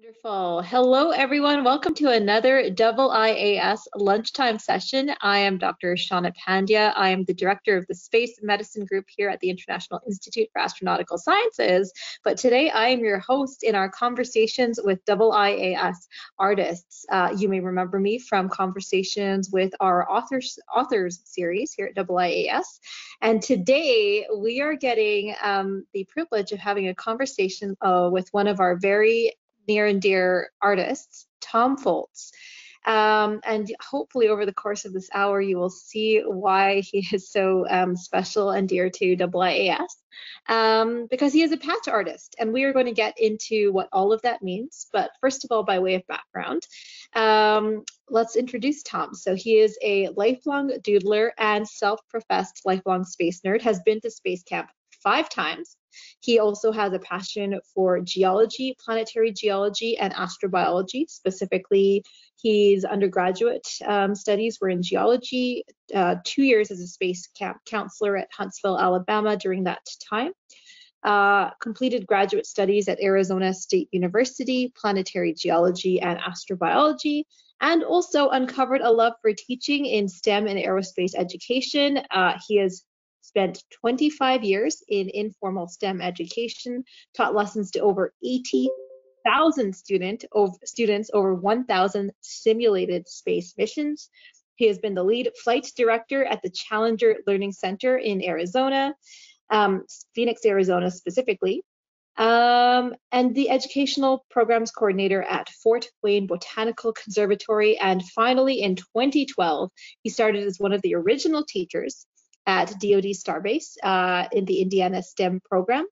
Wonderful. Hello, everyone. Welcome to another Double IAS lunchtime session. I am Dr. Shawna Pandya. I am the director of the Space Medicine Group here at the International Institute for Astronautical Sciences. But today I am your host in our conversations with Double IAS artists. Uh, you may remember me from conversations with our authors authors series here at Double IAS. And today we are getting um, the privilege of having a conversation uh, with one of our very near and dear artists, Tom Foltz. Um, and hopefully over the course of this hour, you will see why he is so um, special and dear to IIAS, um, because he is a patch artist. And we are going to get into what all of that means. But first of all, by way of background, um, let's introduce Tom. So he is a lifelong doodler and self-professed lifelong space nerd, has been to Space Camp five times, he also has a passion for geology, planetary geology, and astrobiology. Specifically, his undergraduate um, studies were in geology, uh, two years as a space camp counselor at Huntsville, Alabama during that time. Uh, completed graduate studies at Arizona State University, planetary geology and astrobiology, and also uncovered a love for teaching in STEM and aerospace education. Uh, he has spent 25 years in informal STEM education, taught lessons to over 80,000 student, students over 1,000 simulated space missions. He has been the lead flight director at the Challenger Learning Center in Arizona, um, Phoenix, Arizona specifically, um, and the educational programs coordinator at Fort Wayne Botanical Conservatory. And finally, in 2012, he started as one of the original teachers at DoD Starbase uh, in the Indiana STEM program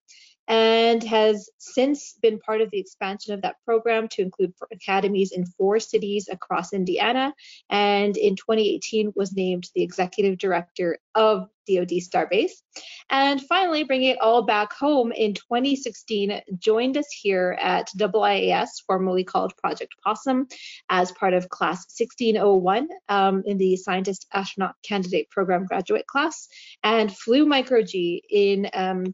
and has since been part of the expansion of that program to include academies in four cities across Indiana, and in 2018 was named the executive director of DoD Starbase. And finally, bringing it all back home in 2016, joined us here at IIAS, formerly called Project Possum, as part of class 1601 um, in the Scientist Astronaut Candidate Program graduate class, and flew Micro G in um,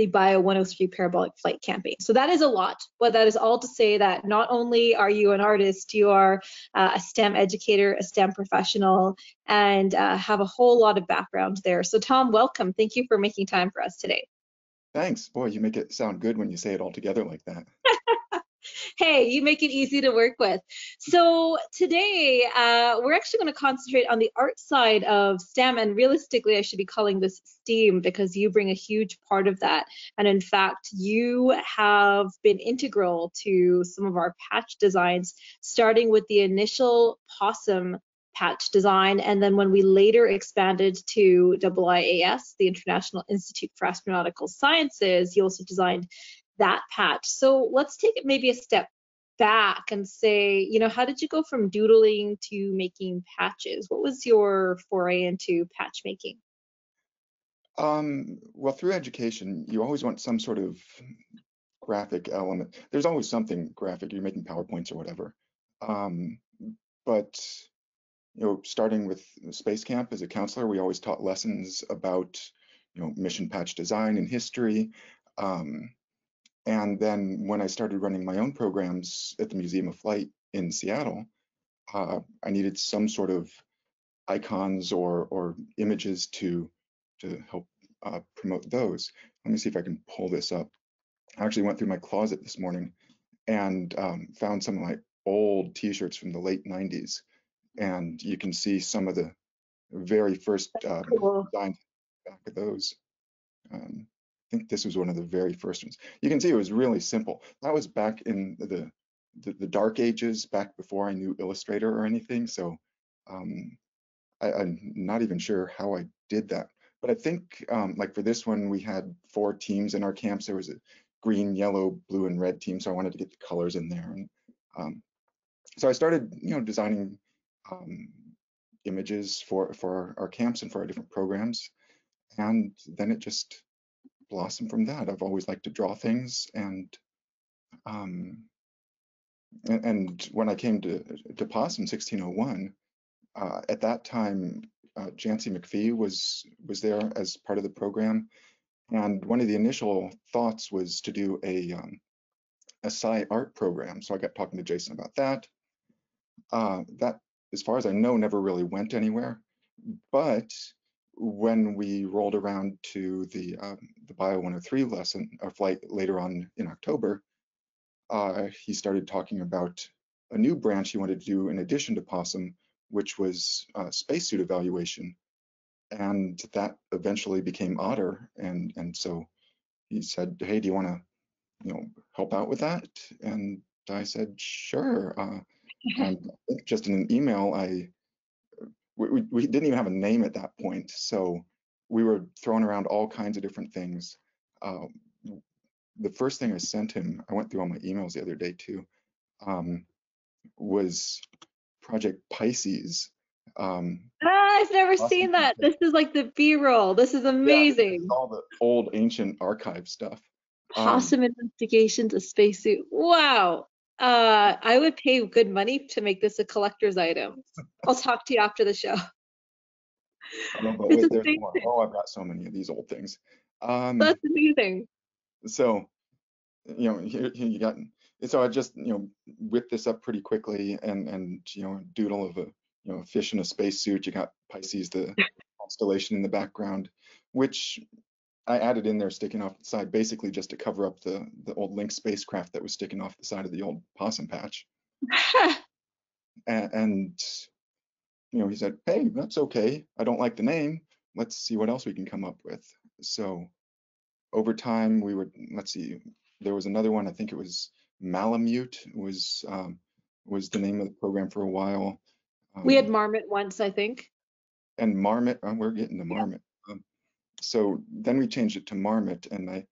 the Bio 103 parabolic flight campaign. So that is a lot, but that is all to say that not only are you an artist, you are uh, a STEM educator, a STEM professional, and uh, have a whole lot of background there. So Tom, welcome. Thank you for making time for us today. Thanks. Boy, you make it sound good when you say it all together like that. hey, you make it easy to work with. So today uh, we're actually going to concentrate on the art side of STEM, and realistically, I should be calling this STEAM because you bring a huge part of that. And in fact, you have been integral to some of our patch designs, starting with the initial Possum patch design. And then when we later expanded to IIAS, the International Institute for Astronautical Sciences, you also designed that patch. So let's take it maybe a step back and say, you know, how did you go from doodling to making patches? What was your foray into patch making? Um, well, through education, you always want some sort of graphic element. There's always something graphic. You're making PowerPoints or whatever. Um, but you know, starting with Space Camp as a counselor, we always taught lessons about you know mission patch design and history. Um, and then when I started running my own programs at the Museum of Flight in Seattle, uh, I needed some sort of icons or or images to to help uh, promote those. Let me see if I can pull this up. I actually went through my closet this morning and um, found some of my old T-shirts from the late 90s, and you can see some of the very first uh, cool. designs back of those. Um, think this was one of the very first ones. You can see it was really simple. That was back in the the, the dark ages, back before I knew Illustrator or anything. So um, I, am not even sure how I did that. But I think um, like for this one, we had four teams in our camps. There was a green, yellow, blue, and red team. So I wanted to get the colors in there. And um, so I started, you know, designing um, images for for our camps and for our different programs. And then it just blossom from that. I've always liked to draw things, and um, and, when I came to to Possum 1601, uh, at that time, uh, Jancy McPhee was was there as part of the program, and one of the initial thoughts was to do a um, a Sci art program. So I got talking to Jason about that. Uh, that, as far as I know, never really went anywhere. But when we rolled around to the um, the Bio 103 lesson or flight later on in October, uh, he started talking about a new branch he wanted to do in addition to Possum, which was uh, spacesuit evaluation, and that eventually became Otter, and and so he said, "Hey, do you want to, you know, help out with that?" And I said, "Sure." Uh, and just in an email, I we, we didn't even have a name at that point, so we were throwing around all kinds of different things. Um, the first thing I sent him, I went through all my emails the other day too, um, was Project Pisces. Um, ah, I've never awesome seen that. This is like the B-roll. This is amazing. Yeah, all the old ancient archive stuff. Possum um, investigations, a spacesuit. Wow. Uh, I would pay good money to make this a collector's item. I'll talk to you after the show. Oh, wait, oh, I've got so many of these old things. Um, That's amazing. So, you know, here, here you got. So I just, you know, whip this up pretty quickly and and you know, doodle of a you know, fish in a spacesuit. You got Pisces, the constellation in the background, which I added in there sticking off the side, basically just to cover up the the old Lynx spacecraft that was sticking off the side of the old possum patch. and, and you know, he said, "Hey, that's okay. I don't like the name. Let's see what else we can come up with." So over time, we would let's see. There was another one. I think it was Malamute was um, was the name of the program for a while. Um, we had Marmot once, I think. And Marmot, oh, we're getting to Marmot so then we changed it to Marmot, and I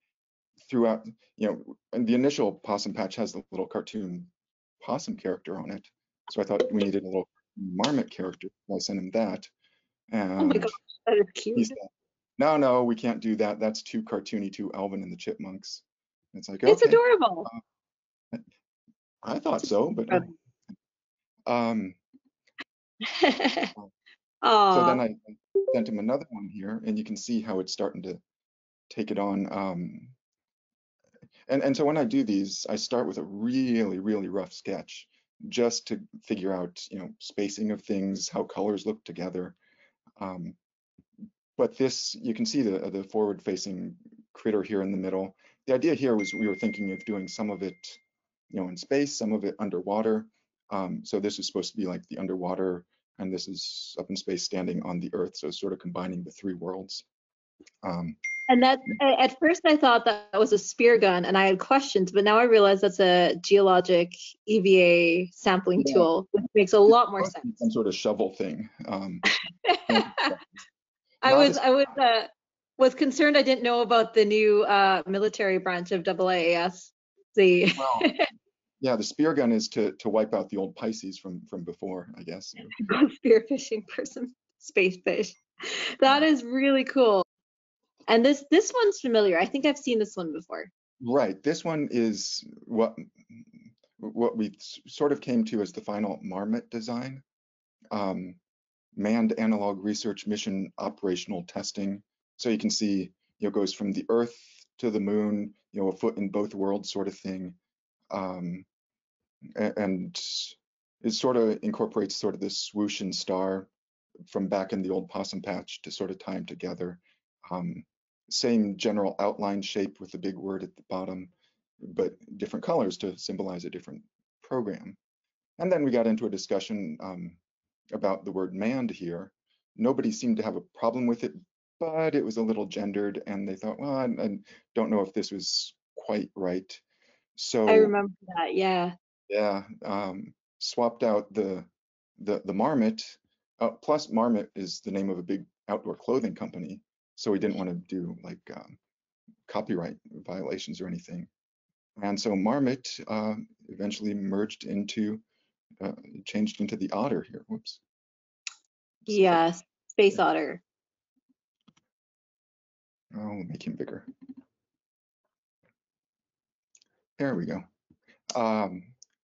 threw out, you know, and the initial possum patch has the little cartoon possum character on it. So I thought we needed a little Marmot character. So I sent him that. And oh my gosh, that is cute. Said, no, no, we can't do that. That's too cartoony, too Alvin and the Chipmunks. And it's like, it's okay. adorable. Uh, I thought so, but um, so then I sent him another one here, and you can see how it's starting to take it on. Um, and, and so when I do these, I start with a really, really rough sketch just to figure out, you know, spacing of things, how colors look together. Um, but this, you can see the, the forward-facing critter here in the middle. The idea here was we were thinking of doing some of it, you know, in space, some of it underwater. Um, so this is supposed to be like the underwater and this is up in space standing on the Earth, so sort of combining the three worlds. Um, and that at first I thought that was a spear gun, and I had questions, but now I realize that's a geologic EVA sampling yeah. tool, which makes a lot more sense. Some sort of shovel thing. Um, I was I was uh, was concerned I didn't know about the new uh, military branch of AAAS. The well, yeah, the spear gun is to to wipe out the old Pisces from from before, I guess. spear fishing for some space fish. That is really cool. And this this one's familiar. I think I've seen this one before. Right. This one is what what we sort of came to as the final Marmot design. Um, manned analog research mission operational testing. So you can see, you know, goes from the Earth to the moon, you know, a foot in both worlds sort of thing um, and it sort of incorporates sort of this swoosh and star from back in the old possum patch to sort of tie them together. Um, same general outline shape with the big word at the bottom, but different colors to symbolize a different program. And then we got into a discussion um, about the word manned here. Nobody seemed to have a problem with it, but it was a little gendered, and they thought, well, I, I don't know if this was quite right. So I remember that, yeah. Yeah, um, swapped out the the the Marmot. Uh, plus, Marmot is the name of a big outdoor clothing company, so we didn't want to do like um, copyright violations or anything. And so Marmot uh, eventually merged into, uh, changed into the Otter here. Whoops. Yes, Space Otter. Oh, we'll make him bigger. There we go. Um,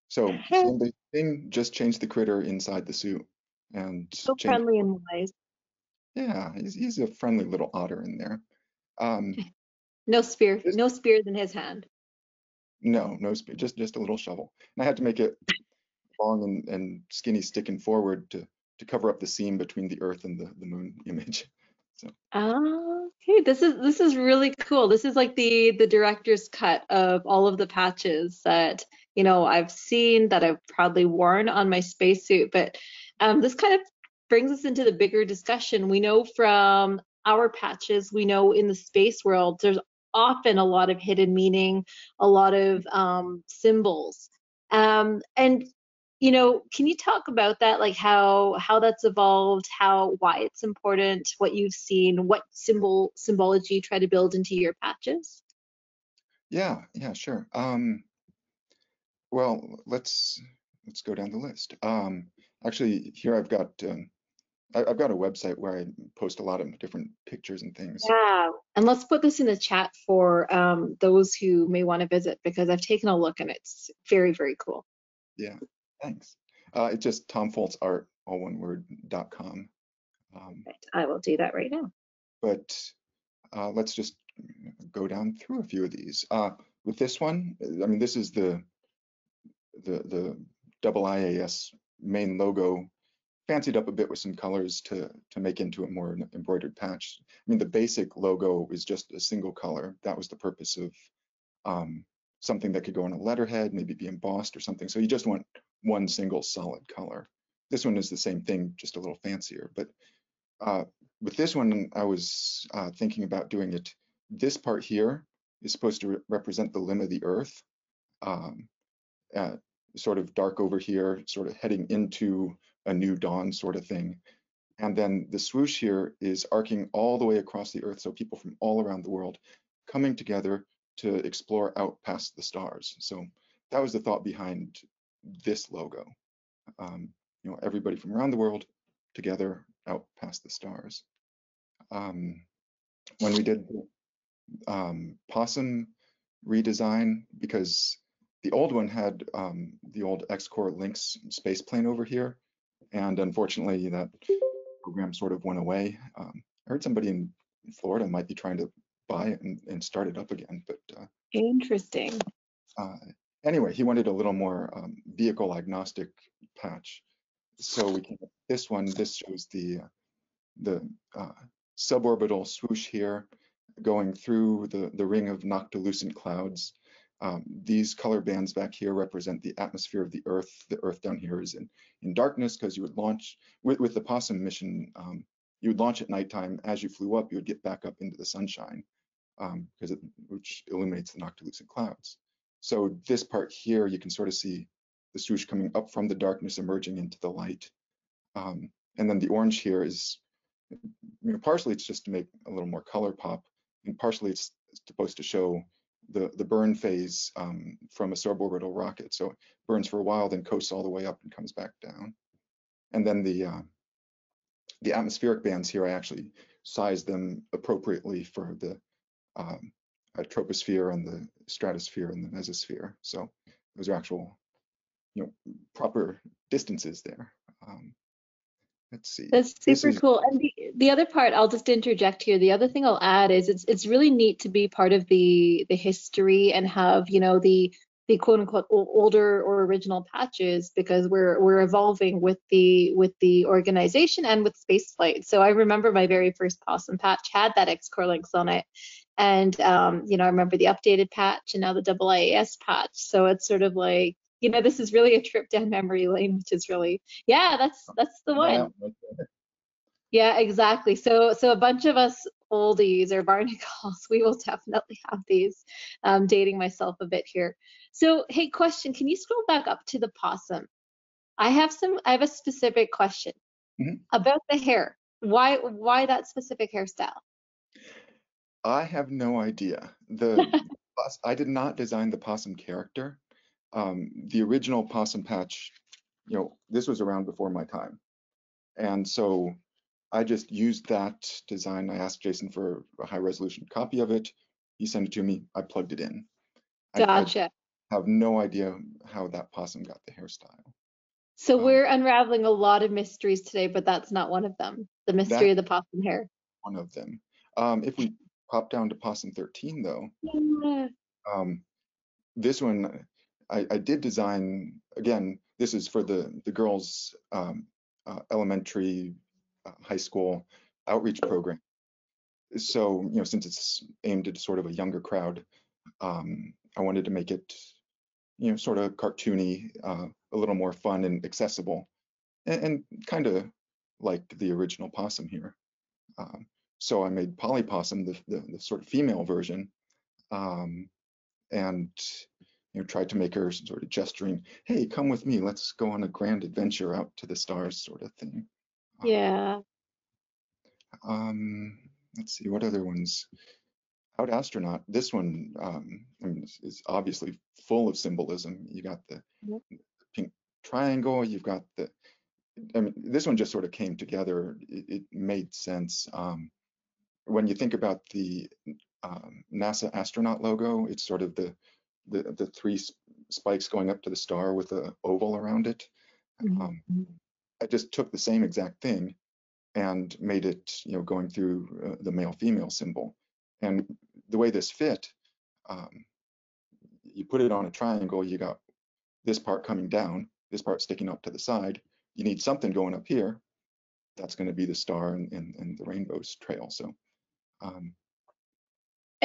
so the thing just changed the critter inside the suit and so friendly and wise. Yeah, he's, he's a friendly little otter in there. Um, no spear, no spears in his hand. No, no spear, just just a little shovel. And I had to make it long and, and skinny sticking forward to to cover up the seam between the Earth and the, the moon image. So Oh, okay. This is this is really cool. This is like the the director's cut of all of the patches that you know I've seen that I've proudly worn on my spacesuit. But um, this kind of brings us into the bigger discussion. We know from our patches, we know in the space world, there's often a lot of hidden meaning, a lot of um, symbols. Um, and you know, can you talk about that, like how how that's evolved, how why it's important, what you've seen, what symbol symbology you try to build into your patches? yeah, yeah, sure. Um, well, let's let's go down the list. Um, actually, here I've got um, I, I've got a website where I post a lot of different pictures and things. Yeah, and let's put this in the chat for um, those who may want to visit because I've taken a look and it's very very cool. Yeah, thanks. Uh, it's just tomfoltzart, all one word, dot com. Um, I will do that right now. but uh, let's just go down through a few of these. Uh, with this one, I mean, this is the the the double IAS main logo, fancied up a bit with some colors to to make into a more embroidered patch. I mean, the basic logo is just a single color. That was the purpose of um, something that could go on a letterhead, maybe be embossed or something. So you just want one single solid color. This one is the same thing, just a little fancier. But uh, with this one, I was uh, thinking about doing it. This part here is supposed to re represent the limb of the earth, um, sort of dark over here, sort of heading into a new dawn sort of thing. And then the swoosh here is arcing all the way across the earth. So people from all around the world coming together to explore out past the stars. So that was the thought behind this logo. Um, you know, everybody from around the world together out past the stars. Um, when we did um, Possum redesign, because the old one had um, the old XCOR Lynx space plane over here, and unfortunately that program sort of went away. Um, I heard somebody in Florida might be trying to buy it and, and start it up again, but uh, Interesting. uh, anyway, he wanted a little more um, vehicle agnostic patch. So we with this one. This shows the uh, the uh, suborbital swoosh here going through the, the ring of noctilucent clouds. Um, these color bands back here represent the atmosphere of the Earth. The Earth down here is in, in darkness because you would launch with, with the Possum mission. Um, you would launch at nighttime. As you flew up, you would get back up into the sunshine because um, it which illuminates the noctilucent clouds. So this part here, you can sort of see the swoosh coming up from the darkness, emerging into the light. Um, and then the orange here is, you know, partially it's just to make a little more color pop, and partially it's supposed to show the the burn phase um, from a suborbital rocket. So it burns for a while, then coasts all the way up and comes back down. And then the uh, the atmospheric bands here, I actually sized them appropriately for the um, troposphere and the stratosphere and the mesosphere. So those are actual, you know, proper distances there. Um, let's see. That's super is- cool. And the, the other part, I'll just interject here. The other thing I'll add is it's it's really neat to be part of the the history and have, you know, the the quote unquote older or original patches because we're we're evolving with the with the organization and with spaceflight. So I remember my very first possum patch had that XCOR Lynx on it. And um, you know, I remember the updated patch and now the double IAS patch. So it's sort of like, you know, this is really a trip down memory lane, which is really, yeah, that's that's the one. Yeah, exactly. So, so a bunch of us oldies or barnacles, we will definitely have these. Um, dating myself a bit here. So, hey, question: Can you scroll back up to the possum? I have some. I have a specific question Mhm. about the hair. Why, why that specific hairstyle? I have no idea. The I did not design the possum character. Um, the original possum patch, you know, this was around before my time, and so I just used that design. I asked Jason for a high resolution copy of it. He sent it to me. I plugged it in. I, I Gotcha. have no idea how that possum got the hairstyle. So um, we're unraveling a lot of mysteries today, but that's not one of them. The mystery of the possum hair. One of them. Um, if we pop down to possum 13 though, Yeah. um, this one, I, I, did design, again, this is for the, the girls um, uh, elementary, uh, high school outreach program. So, you know, since it's aimed at sort of a younger crowd, um, I wanted to make it, you know, sort of cartoony, uh, a little more fun and accessible, and, and kind of like the original possum here. Um, so I made Polly Possum, the, the, the sort of female version, um, and you know, tried to make her sort of gesturing, "Hey, come with me. Let's go on a grand adventure out to the stars," sort of thing. Yeah. Um, let's see, what other ones? Out Astronaut. This one um, I mean, is obviously full of symbolism. You got the mm -hmm. pink triangle. You've got the. I mean, this one just sort of came together. It, it made sense. Um, when you think about the um, NASA astronaut logo, it's sort of the the, the three spikes going up to the star with the oval around it. Um, I just took the same exact thing and made it, you know, going through uh, the male-female symbol. And the way this fit, um, you put it on a triangle, you got this part coming down, this part sticking up to the side. You need something going up here. That's going to be the star and, and, and the rainbow's trail. So um,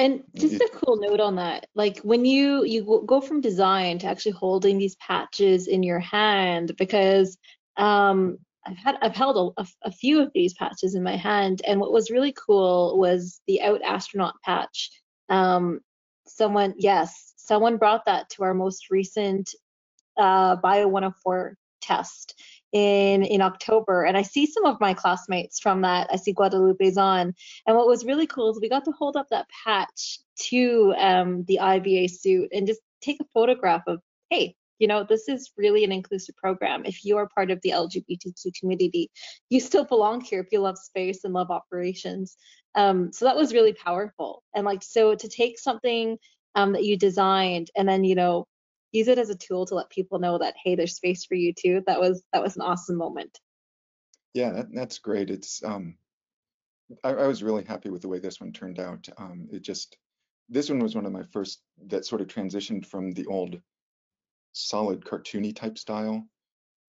and just a cool note on that, like when you you go from design to actually holding these patches in your hand, because um, I've had I've held a, a, few of these patches in my hand, and what was really cool was the Out Astronaut patch. Um, someone, yes, someone brought that to our most recent uh, Bio 104 test, in in October, and I see some of my classmates from that. I see Guadalupe on, and what was really cool is we got to hold up that patch to um, the IVA suit and just take a photograph of, hey, you know, this is really an inclusive program. If you are part of the LGBTQ community, you still belong here if you love space and love operations. Um, so that was really powerful. And like, so to take something um, that you designed and then, you know, use it as a tool to let people know that hey there's space for you too. That was that was an awesome moment. Yeah that, that's great. It's um I, I, was really happy with the way this one turned out. Um it just this one was one of my first that sort of transitioned from the old solid cartoony type style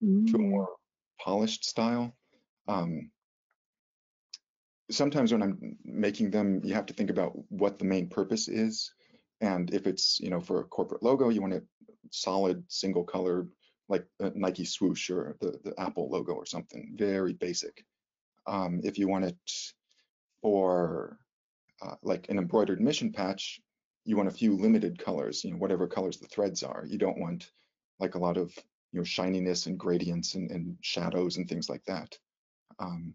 mm. to a mm. more polished style. Um sometimes when i'm making them you have to think about what the main purpose is. And if it's you know for a corporate logo you want it solid single color like a Nike swoosh or the, the Apple logo or something, very basic. Um, if you want it for uh, like an embroidered mission patch, you want a few limited colors, you know, whatever colors the threads are. You don't want like a lot of, you know, shininess and gradients and, and shadows and things like that. Um,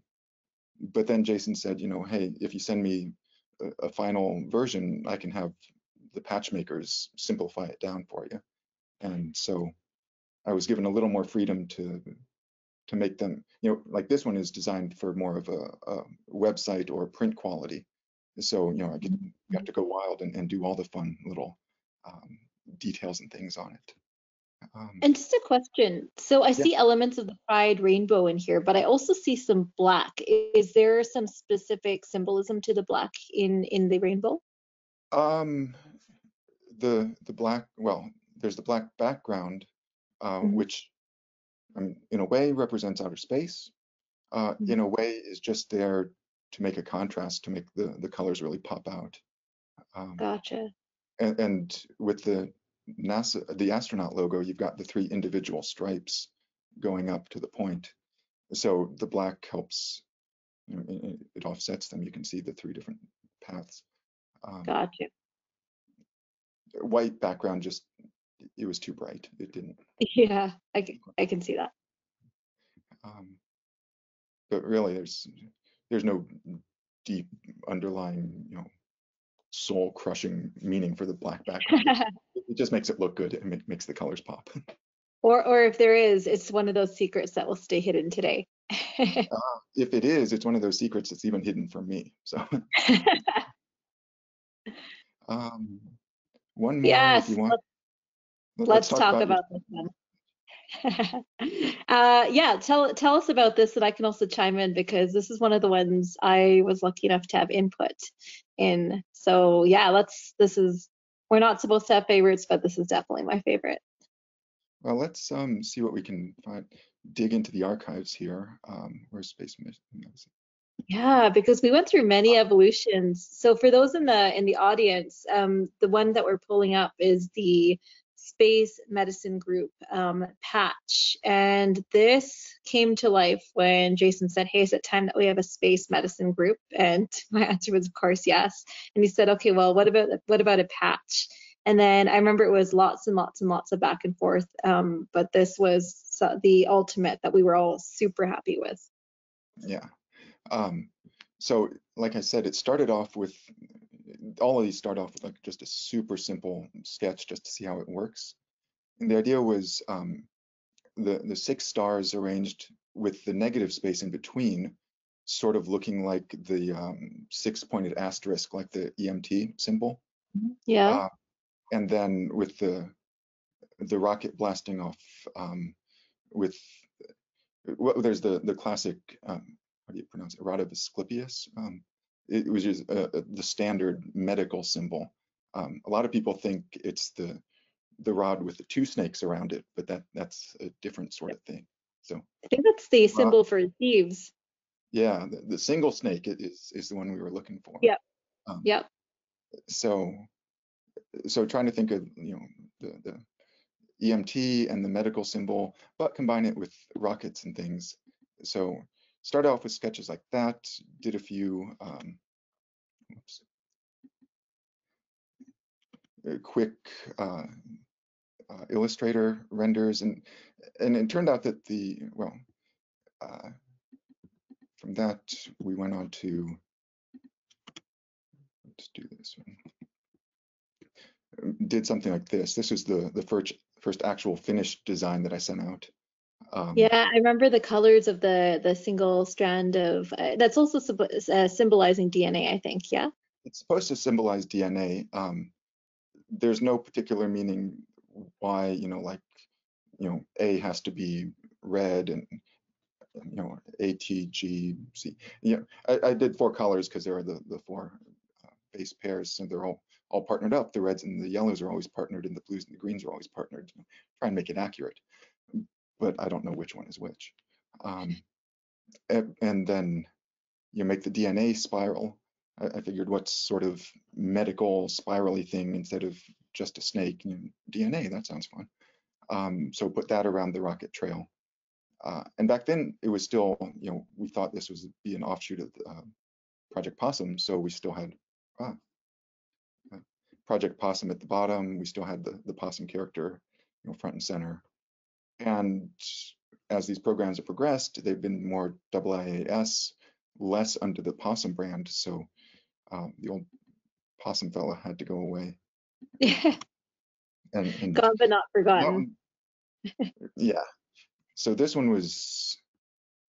but then Jason said, you know, hey, if you send me a, a final version, I can have the patch makers simplify it down for you and so I was given a little more freedom to to make them, you know, like this one is designed for more of a, a website or print quality. So, you know, I get mm-hmm. got to go wild and, and do all the fun little um, details and things on it. Um, and just a question. So I yeah. see elements of the pride rainbow in here, but I also see some black. Is there some specific symbolism to the black in in the rainbow? Um, the the black. Well, there's the black background, uh, mm-hmm. which um, in a way represents outer space. Uh, mm-hmm. In a way, is just there to make a contrast, to make the the colors really pop out. Um, gotcha. And, and with the NASA, the astronaut logo, you've got the three individual stripes going up to the point. So the black helps, you know, it, it offsets them. You can see the three different paths. Um, gotcha. White background just it was too bright. It didn't. Yeah, I can, I can see that. Um, but really, there's there's no deep underlying, you know, soul crushing meaning for the black background. it just makes it look good and it makes the colors pop. or or if there is, it's one of those secrets that will stay hidden today. uh, if it is, it's one of those secrets that's even hidden from me. So. um, one more yes, if you want. Let's, talk, talk, about, about this one. uh, yeah, tell tell us about this, and I can also chime in because this is one of the ones I was lucky enough to have input in. So yeah, let's. This is we're not supposed to have favorites, but this is definitely my favorite. Well, let's um, see what we can find. Dig into the archives here. Um, where's Space? Yeah, because we went through many evolutions. So for those in the in the audience, um, the one that we're pulling up is the Space Medicine Group um, patch, and this came to life when Jason said, "Hey, is it time that we have a Space Medicine Group?" And my answer was, of course, yes. And he said, "Okay, well, what about what about a patch?" And then I remember it was lots and lots and lots of back and forth, um, but this was the ultimate that we were all super happy with. Yeah. Um, so, like I said, it started off with all of these start off with like just a super simple sketch just to see how it works. And the idea was um, the the six stars arranged with the negative space in between, sort of looking like the um, six-pointed asterisk, like the EMT symbol. Yeah. Uh, and then with the the rocket blasting off um, with well, there's the the classic um, how do you pronounce it? Asclepius. Um, it was just uh, uh, the standard medical symbol. Um, a lot of people think it's the the rod with the two snakes around it, but that that's a different sort of thing. So I think that's the symbol for thieves. Yeah, the, the, single snake is is the one we were looking for. Yep. Um, yep. So so trying to think of you know the the EMT and the medical symbol, but combine it with rockets and things. So started off with sketches like that, did a few um, quick uh, uh, Illustrator renders, and and it turned out that the well, uh, from that we went on to let's do this one. Did something like this. This was the the first first actual finished design that I sent out. Um, yeah, I remember the colors of the the single strand of uh, that's also uh, symbolizing DNA. I think, yeah. It's supposed to symbolize DNA. Um, there's no particular meaning why you know like you know A has to be red and you know A T G C. Yeah, I, I did four colors because there are the the four uh, base pairs, so they're all all partnered up. The reds and the yellows are always partnered, and the blues and the greens are always partnered. try and make it accurate but I don't know which one is which. Um, and, and, then you make the DNA spiral. I, I, figured what's sort of medical spirally thing instead of just a snake. You know, DNA, that sounds fun. Um, so put that around the rocket trail. Uh, and back then it was still, you know, we thought this was be an offshoot of uh, Project Possum, so we still had uh, Project Possum at the bottom. We still had the the possum character, you know, front and center. And as these programs have progressed, they've been more IIAS, less under the Possum brand. So um, the old Possum fella had to go away. Yeah. And, and Gone but not forgotten. yeah. So this one was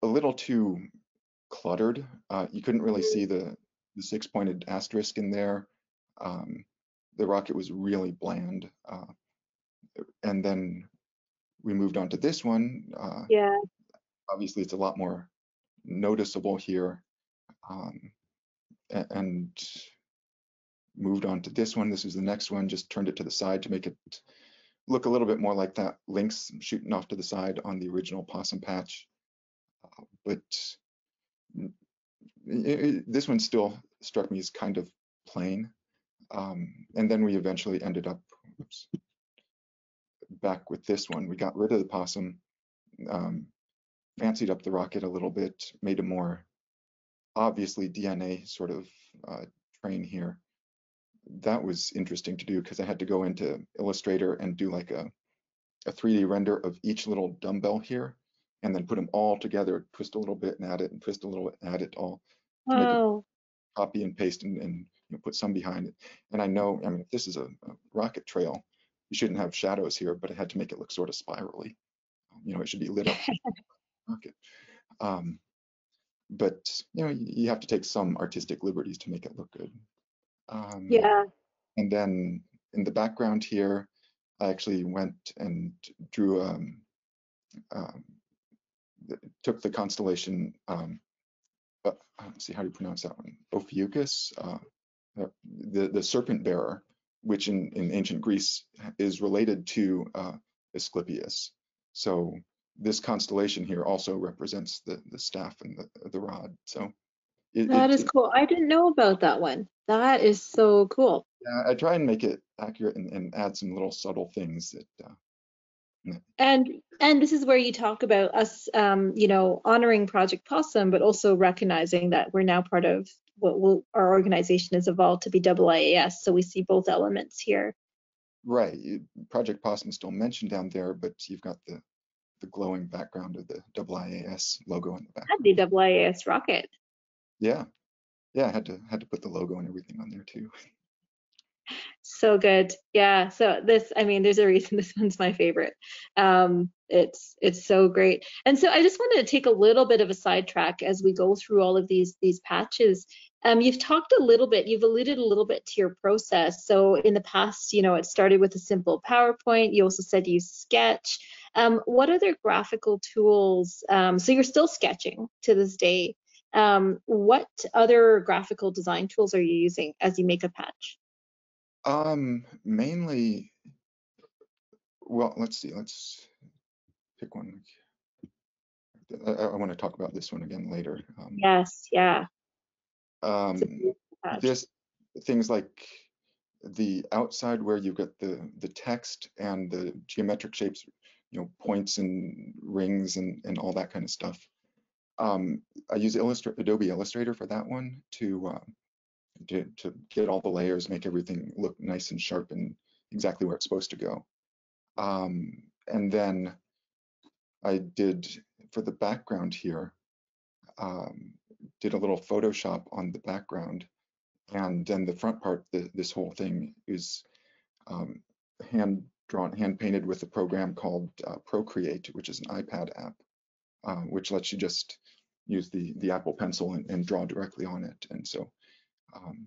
a little too cluttered. Uh, you couldn't really see the, the six-pointed asterisk in there. Um, the rocket was really bland. Uh, and then we moved on to this one. Uh, yeah. Obviously, it's a lot more noticeable here. Um, and moved on to this one. This is the next one, just turned it to the side to make it look a little bit more like that lynx shooting off to the side on the original possum patch. Uh, but it, it, this one still struck me as kind of plain. Um, and then we eventually ended up, oops, back with this one. We got rid of the possum, um, fancied up the rocket a little bit, made a more obviously DNA sort of uh, train here. That was interesting to do because I had to go into Illustrator and do like a, a 3D render of each little dumbbell here and then put them all together, twist a little bit and add it and twist a little bit and add it all. Copy and paste and, and you know, put some behind it. And I know, I mean, if this is a, a rocket trail, you shouldn't have shadows here, but I had to make it look sort of spirally. You know, it should be lit up. okay. Um, but you know, you have to take some artistic liberties to make it look good. Um, yeah. And then in the background here, I actually went and drew um, um took the constellation um, uh, let's see how do you pronounce that one ophiuchus uh, the the serpent bearer which in, in ancient Greece is related to uh, Asclepius. So this constellation here also represents the, the staff and the, the rod. So it, that it, is cool. I didn't know about that one. That is so cool. Yeah, I try and make it accurate and, and add some little subtle things that. Uh, and and this is where you talk about us, um, you know, honoring Project Possum, but also recognizing that we're now part of what will, our organization has evolved to be IIAS. So we see both elements here. Right. Project Possum is still mentioned down there, but you've got the the glowing background of the IIAS logo in the back. The IIAS rocket. Yeah, yeah, I had to had to put the logo and everything on there too. So good, yeah. So this, I mean, there's a reason this one's my favorite. Um, it's it's so great. And so I just wanted to take a little bit of a sidetrack as we go through all of these these patches. Um, you've talked a little bit, you've alluded a little bit to your process. So in the past, you know, it started with a simple PowerPoint. You also said you Sketch. Um, what other graphical tools? Um, so you're still sketching to this day. Um, what other graphical design tools are you using as you make a patch? Um, mainly, well, let's see, let's pick one. I, I want to talk about this one again later. Um, yes, yeah. Um, this things like the outside where you've got the the text and the geometric shapes, you know, points and rings and and all that kind of stuff. Um, I use Illustra Adobe Illustrator for that one to, uh, to to get all the layers, make everything look nice and sharp and exactly where it's supposed to go. Um, and then I did for the background here, um, did a little Photoshop on the background, and then the front part, the, this whole thing is um, hand drawn, hand painted with a program called uh, Procreate, which is an iPad app, uh, which lets you just use the the Apple Pencil and, and draw directly on it. And so, um,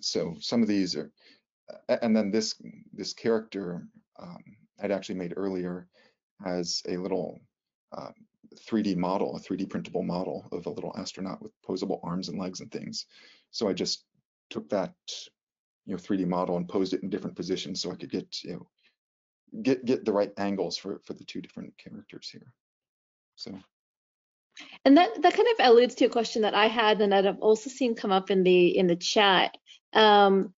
so some of these are, and then this this character um, I'd actually made earlier has a little 3D um, model, a 3D printable model of a little astronaut with posable arms and legs and things. So I just took that, you know, 3D model and posed it in different positions so I could get, you know, get get the right angles for for the two different characters here. So. And that that kind of alludes to a question that I had and that I've also seen come up in the in the chat. Um,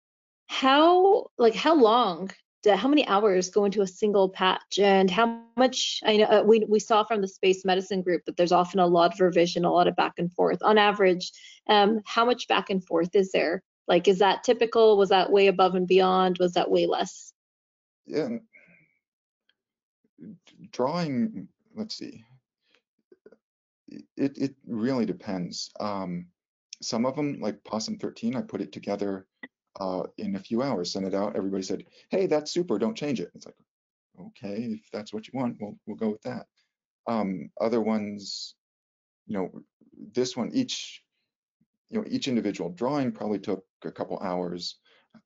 how like how long how many hours go into a single patch and how much I know uh, we, we saw from the space medicine group that there's often a lot of revision, a lot of back and forth. On average, um, how much back and forth is there? Like, is that typical? Was that way above and beyond? Was that way less? Yeah. Drawing, let's see. It, it really depends. Um, some of them, like Possum 13, I put it together uh, in a few hours, sent it out. Everybody said, "Hey, that's super. Don't change it." It's like, okay, if that's what you want, we'll we'll go with that. Um, other ones, you know, this one each, you know, each individual drawing probably took a couple hours,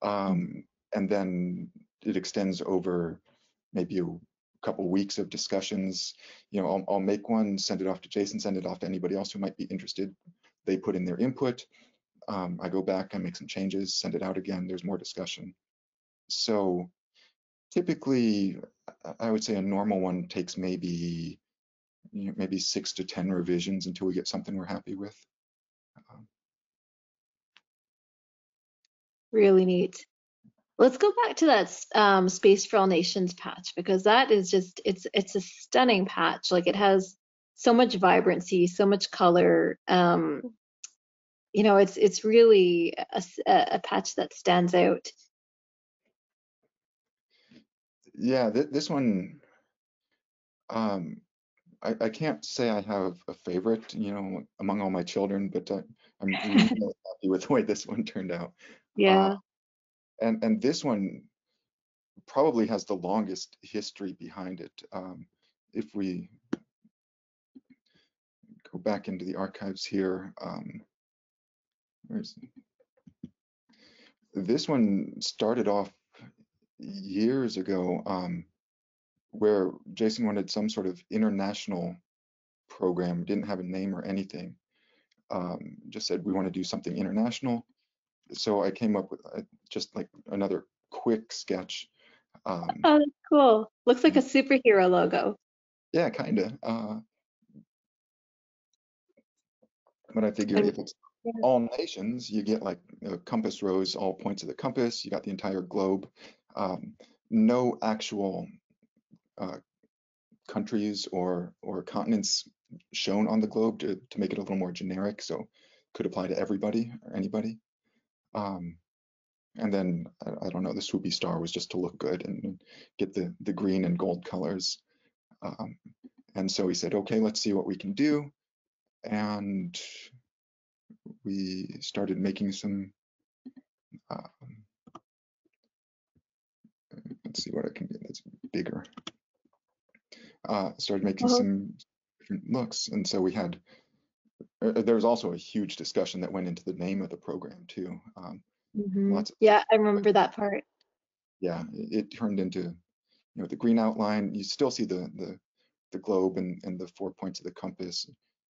um, and then it extends over maybe a couple weeks of discussions. You know, I'll, I'll make one, send it off to Jason, send it off to anybody else who might be interested. They put in their input um, I go back, I make some changes, send it out again, there's more discussion. So typically, I would say a normal one takes maybe you know, maybe six to 10 revisions until we get something we're happy with. Um, really neat. Let's go back to that um, Space for All Nations patch because that is just it's it's a stunning patch. Like it has so much vibrancy, so much color. Um, you know, it's it's really a, a patch that stands out. Yeah, th this one, um, I, I can't say I have a favorite, you know, among all my children, but uh, I'm really happy with the way this one turned out. Yeah. Uh, and and this one probably has the longest history behind it. Um, if we go back into the archives here, um, this one started off years ago um, where Jason wanted some sort of international program, didn't have a name or anything. Um, just said we want to do something international. so I came up with uh, just like another quick sketch. Um, Oh, that's cool. Looks like a superhero logo. yeah, kind of. Uh, but I figured if it's yeah. all nations, you get like compass rose, all points of the compass. You got the entire globe. Um, no actual uh, countries or or continents shown on the globe to, to make it a little more generic, so could apply to everybody or anybody. Um, and then I, I don't know, the swoopy star was just to look good and, and get the the green and gold colors. Um, and so he said, okay, let's see what we can do. And we started making some. Um, let's see what I can get that's bigger. Uh, started making Uh-huh. some different looks, and so we had. uh, there was also a huge discussion that went into the name of the program too. Um, Mhm. Of- Yeah, I remember that part. yeah, it, it turned into, you know, the green outline. You still see the the the globe and and the four points of the compass,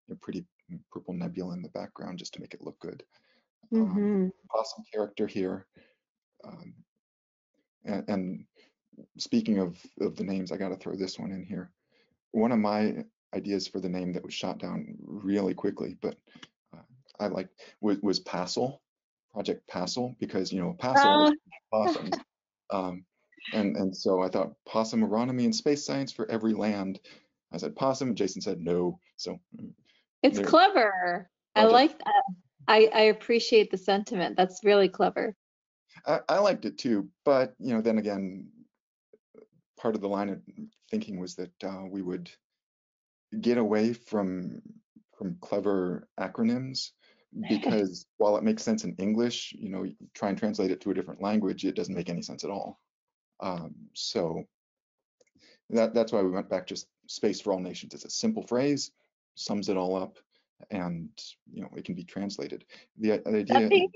a pretty purple nebula in the background just to make it look good. Um, Mhm. awesome character here. Um, and, and speaking of of the names, I got to throw this one in here. One of my ideas for the name that was shot down really quickly, but uh, I like was, was Passel, Project Passel, because you know Passel is possum. Um, and and so I thought possum agronomy and space science for every land. I said possum. Jason said no. So mm, It's clever. I like that. I, I appreciate the sentiment. That's really clever. I, I liked it too, but you know, then again, part of the line of thinking was that uh, we would get away from from clever acronyms because while it makes sense in English, you know, you try and translate it to a different language, it doesn't make any sense at all. Um, so that that's why we went back just space for all nations. It's a simple phrase, sums it all up, and you know, it can be translated. The, the idea. That being,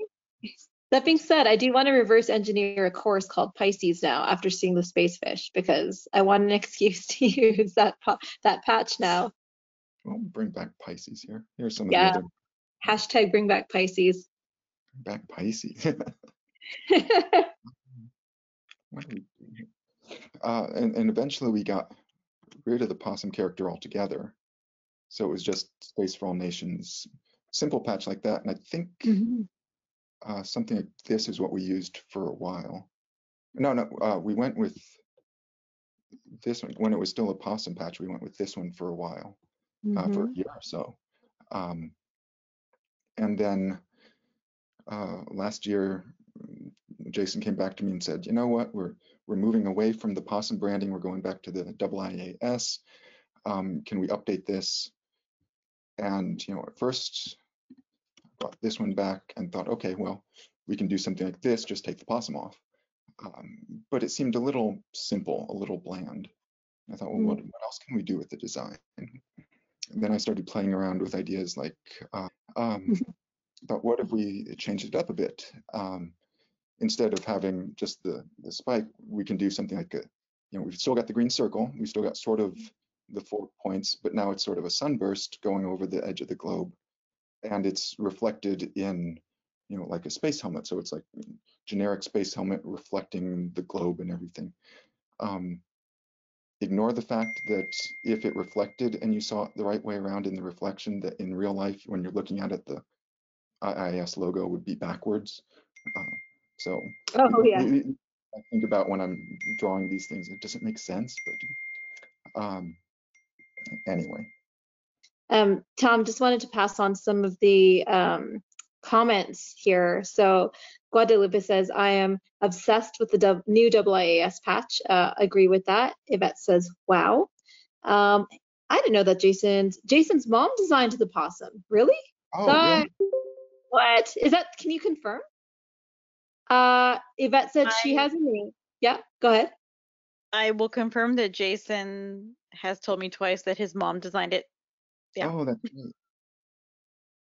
that being said, I do want to reverse engineer a course called Pisces now after seeing the space fish because I want an excuse to use that that patch now. Well, bring back Pisces here. Here's some of the other Hashtag bring back Pisces. bring back Pisces. what are we doing here? Uh, and, and eventually we got rid of the possum character altogether. So it was just Space for All Nations, simple patch like that. And I think Mhm. uh, something like this is what we used for a while. No, no, uh, we went with this one when it was still a possum patch. We went with this one for a while. uh, for a year or so. Um, and then uh, last year, Jason came back to me and said, "You know what? We're we're moving away from the possum branding. We're going back to the double IAS. Um, can we update this?" And you know, at first, I brought this one back and thought, "Okay, well, we can do something like this. Just take the possum off." Um, but it seemed a little simple, a little bland. I thought, well, Mm. what, what else can we do with the design? And then I started playing around with ideas like, uh, um, but what if we changed it up a bit? Um, instead of having just the, the spike, we can do something like a, you know, we've still got the green circle, we've still got sort of the four points, but now it's sort of a sunburst going over the edge of the globe. And it's reflected in, you know, like a space helmet. So it's like generic space helmet reflecting the globe and everything. Um, ignore the fact that if it reflected and you saw it the right way around in the reflection, that in real life, when you're looking at it, the IIAS logo would be backwards. Uh, so Oh yeah. I think about when I'm drawing these things, it doesn't make sense, but um, anyway. Um, Tom, just wanted to pass on some of the um, comments here. So Guadalupe says, I am obsessed with the dub- new IIAS patch. Uh, agree with that. Yvette says, wow. Um, I didn't know that Jason's Jason's mom designed the possum. Really? Oh, That- really? What is that? Can you confirm? Uh, Yvette said she has a name. Yeah, go ahead. I will confirm that Jason has told me twice that his mom designed it. yeah. Oh, that's neat.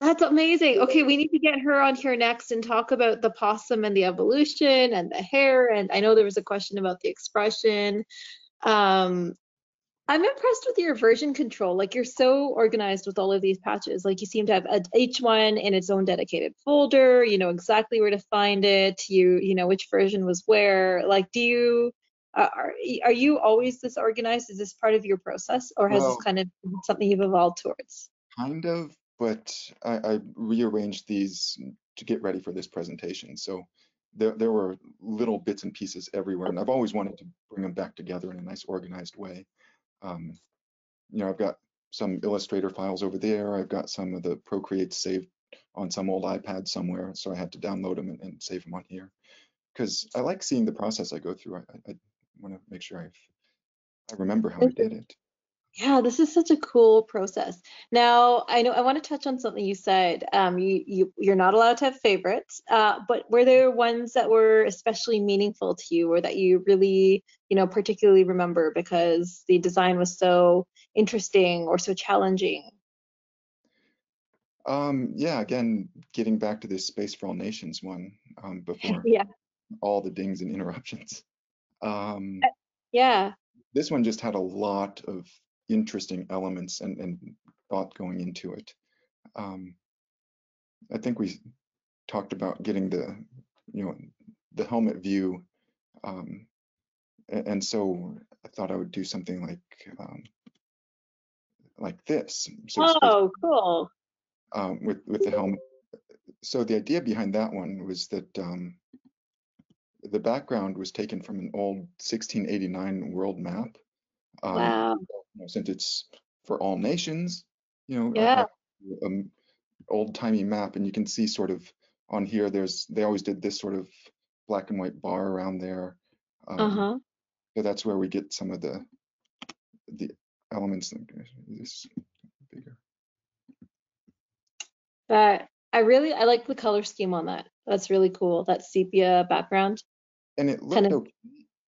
That's amazing. Okay, we need to get her on here next and talk about the possum and the evolution and the hair. And I know there was a question about the expression. Um, I'm impressed with your version control. Like you're so organized with all of these patches. Like you seem to have a, each one in its own dedicated folder. You know exactly where to find it. You you know which version was where. Like, do you uh, are are you always this organized? Is this part of your process, or has Well- this kind of something you've evolved towards? Kind of, but I, I rearranged these to get ready for this presentation. So there, there were little bits and pieces everywhere, and I've always wanted to bring them back together in a nice organized way. Um, you know, I've got some Illustrator files over there. I've got some of the Procreate saved on some old iPad somewhere, so I had to download them and, and save them on here. Because I like seeing the process I go through. I, I, I want to make sure I've, I remember how I did it. Yeah, this is such a cool process. Now, I know I want to touch on something you said. Um, you, you you're not allowed to have favorites, uh, but were there ones that were especially meaningful to you, or that you really, you know, particularly remember because the design was so interesting or so challenging? Um, yeah, again, getting back to this Space for All Nations one um, before Yeah, all the dings and interruptions. Um, yeah, this one just had a lot of interesting elements and, and thought going into it. Um, I think we talked about getting the, you know, the helmet view. Um, and so I thought I would do something like, um, like this. So Oh, cool. um, with with the helmet. So the idea behind that one was that um, the background was taken from an old 1689 world map. Um, Wow. you know, since it's for all nations, you know, Yeah. um, old timey map, and you can see sort of on here. There's they always did this sort of black and white bar around there. Um, Uh-huh. So that's where we get some of the the elements. This bigger. That I really I like the color scheme on that. That's really cool. That sepia background. And it kind looked of- okay,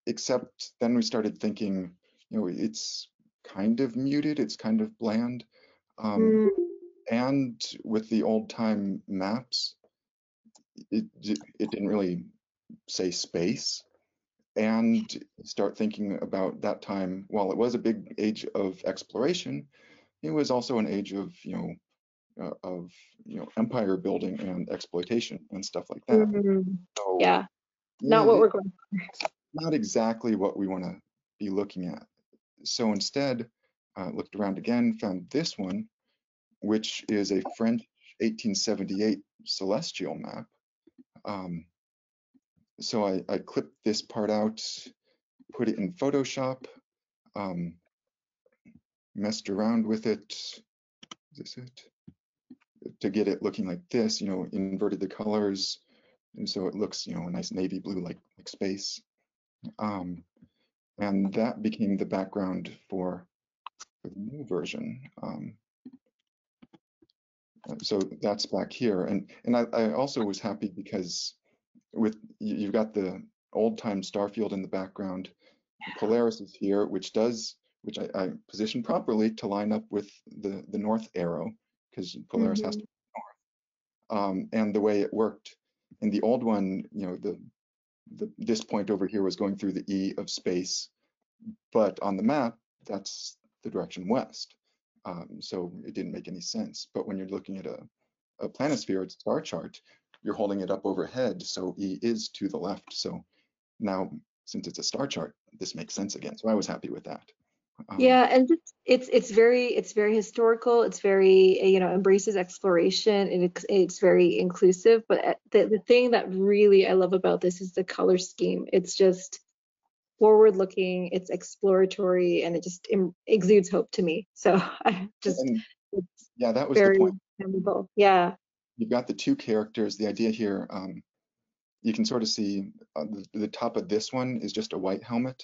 except then we started thinking, you know, it's kind of muted, it's kind of bland. Um, Mm, and with the old time maps, it it didn't really say space. And start thinking about that time, while it was a big age of exploration, it was also an age of, you know, uh, of you know empire building and exploitation and stuff like that. mm, So yeah, not yeah, what we're going. not exactly what we want to be looking at. So instead, uh, looked around again, found this one, which is a French 1878 celestial map. Um, so I, I clipped this part out, put it in Photoshop, um, messed around with it. Is this it? To get it looking like this, you know, inverted the colors, and so it looks, you know, a nice navy blue like like space. Um, and that became the background for, for the new version. Um, so that's back here, and and I, I also was happy because with you- you've got the old time Starfield in the background. Polaris is here, which does which I, I positioned properly to line up with the the north arrow because Polaris has to be north. Um, and the way it worked in the old one, you know, the the, this point over here was going through the E of space, but on the map, that's the direction west. Um, so it didn't make any sense. But when you're looking at a, a planisphere, it's star chart, you're holding it up overhead, so E is to the left. So now, since it's a star chart, this makes sense again. So I was happy with that. Um, Yeah, and it's it's it's very it's very historical. It's very you know embraces exploration and it's it's very inclusive. But uh, the the thing that really I love about this is the color scheme. It's just forward looking. It's exploratory and it just exudes hope to me. So I just And yeah, that was the very point. memorable. Yeah. you've got the two characters. The idea here, um, you can sort of see uh, the, the top of this one is just a white helmet.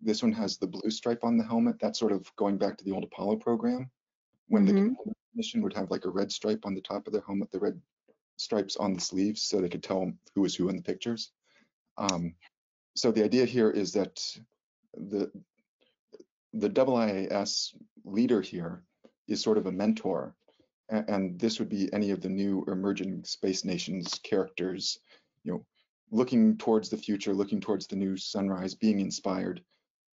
This one has the blue stripe on the helmet. That's sort of going back to the old Apollo program when Mhm. the mission would have like a red stripe on the top of their helmet, the red stripes on the sleeves so they could tell who was who in the pictures. Um, so the idea here is that the the IIAS leader here is sort of a mentor a- and this would be any of the new emerging space nations characters you know looking towards the future looking towards the new sunrise being inspired